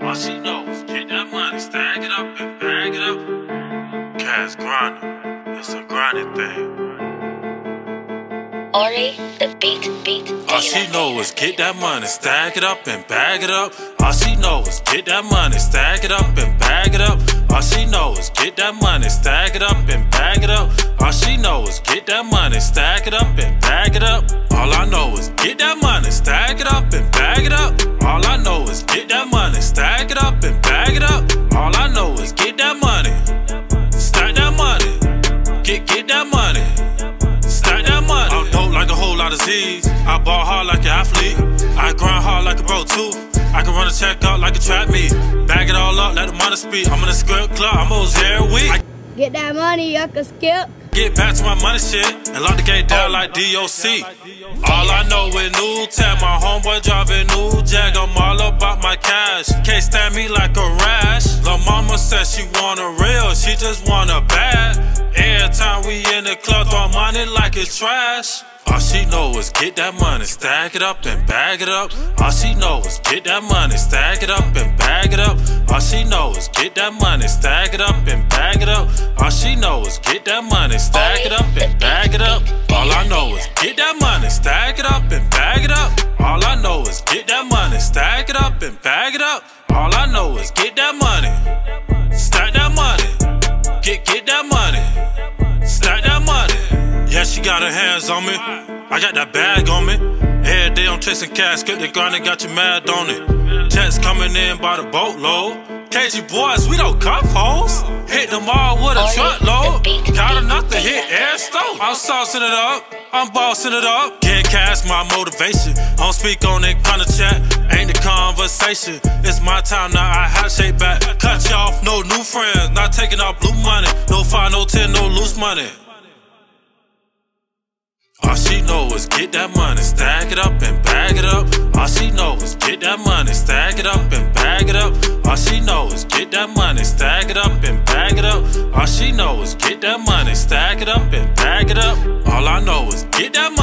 All she knows, get that money, stack it up and bag it up. Cash grinder, it's a grinding thing. Ori, the beat, beat. All she know is get that money, stack it up and bag it up. All she know is get that money, stack it up and bag it up. All she know is get that money, stack it up and bag it up. All she know is get that money, stack it up and bag it up. All I know is get that money, stack it up and like a whole lot of Z's. I ball hard like an athlete. I grind hard like a bro too. I can run a check out like a trap meet. Bag it all up, let the money speak. I'm in a script club, I'm always every week. I Get that money, you can skip. get back to my money shit and lock the gate down like DOC. All I know is new tech, my homeboy driving new jag. I'm all about my cash. Can't stand me like a rash. The mama said she want a real, she just want a bad. Every time we in the club, throw money like it's trash. All she know is get that money, stack it up and bag it up. All she know is get that money, stack it up and bag it up. All she know is get that money, stack it up and bag it up. All she know is get that money, stack it up and bag it up. All I know is get that money, stack it up and bag it up. All I know is get that money, stack it up and bag it up. All I know is get that money, she got her hands on me. I got that bag on me. Every day I'm chasing cash, get the grind and got you mad on it. Checks coming in by the boatload. KG boys, we don't cuff hoes. Hit them all with a truckload. Got enough to hit air stove. I'm saucing it up, I'm bossing it up. Get cash, my motivation. I don't speak on it, kinda chat. Ain't the conversation. It's my time now, I had to shake back. Cut you off, no new friends. Not taking out blue money. No five, no ten, no loose money. All she know is get that money, stack it up and bag it up. All she know is get that money, stack it up and bag it up. All she know is get that money, stack it up and bag it up. All she know is get that money, stack it up and bag it up. All I know is get that money,